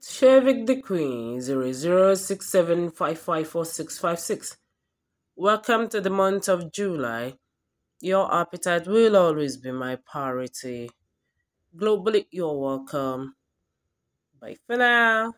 Shavik the Queen 0067554656. Welcome to the month of July. Your appetite will always be my priority. Globally, you're welcome. Bye for now.